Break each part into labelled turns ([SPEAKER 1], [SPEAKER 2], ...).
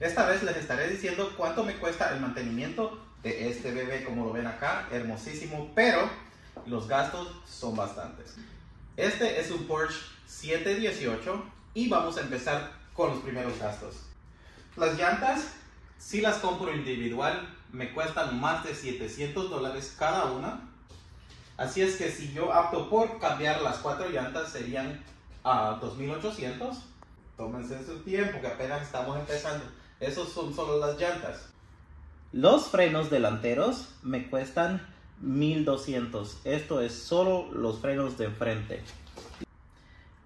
[SPEAKER 1] Esta vez les estaré diciendo cuánto me cuesta el mantenimiento de este bebé, como lo ven acá, hermosísimo, pero los gastos son bastantes. Este es un Porsche 718 y vamos a empezar con los primeros gastos. Las llantas, si las compro individual, me cuestan más de 700 dólares cada una. Así es que si yo opto por cambiar las cuatro llantas serían a 2800. Tómense su tiempo que apenas estamos empezando. Esos son solo las llantas. Los frenos delanteros me cuestan 1200. Esto es solo los frenos de enfrente.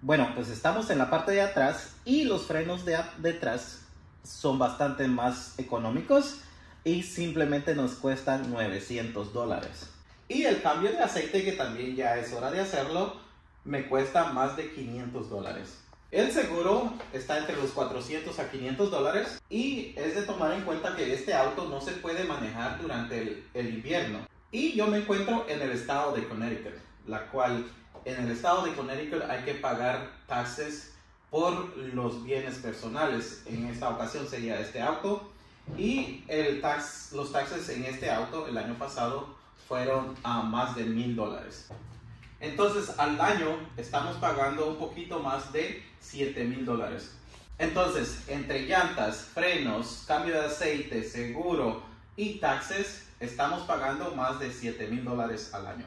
[SPEAKER 1] Bueno, pues estamos en la parte de atrás y los frenos de detrás son bastante más económicos y simplemente nos cuestan 900 dólares. Y el cambio de aceite, que también ya es hora de hacerlo, me cuesta más de 500 dólares. El seguro está entre los 400 a 500 dólares y es de tomar en cuenta que este auto no se puede manejar durante el, el invierno. Y yo me encuentro en el estado de Connecticut, la cual en el estado de Connecticut hay que pagar taxes por los bienes personales. En esta ocasión sería este auto. Y el tax, los taxes en este auto el año pasado fueron a más de mil dólares. Entonces al año estamos pagando un poquito más de 7 mil dólares. Entonces, entre llantas, frenos, cambio de aceite, seguro y taxes, estamos pagando más de 7 mil dólares al año.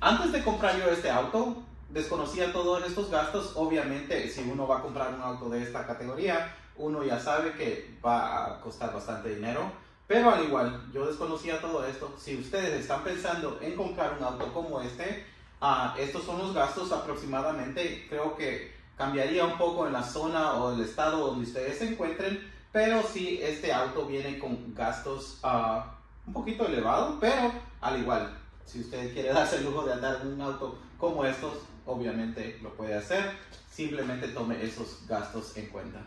[SPEAKER 1] Antes de comprar yo este auto, desconocía todos estos gastos. Obviamente, si uno va a comprar un auto de esta categoría, uno ya sabe que va a costar bastante dinero. Pero al igual, yo desconocía todo esto. Si ustedes están pensando en comprar un auto como este, uh, estos son los gastos aproximadamente. Creo que cambiaría un poco en la zona o el estado donde ustedes se encuentren. Pero sí, este auto viene con gastos uh, un poquito elevados. Pero al igual, si usted quiere darse el lujo de andar en un auto como estos, obviamente lo puede hacer. Simplemente tome esos gastos en cuenta.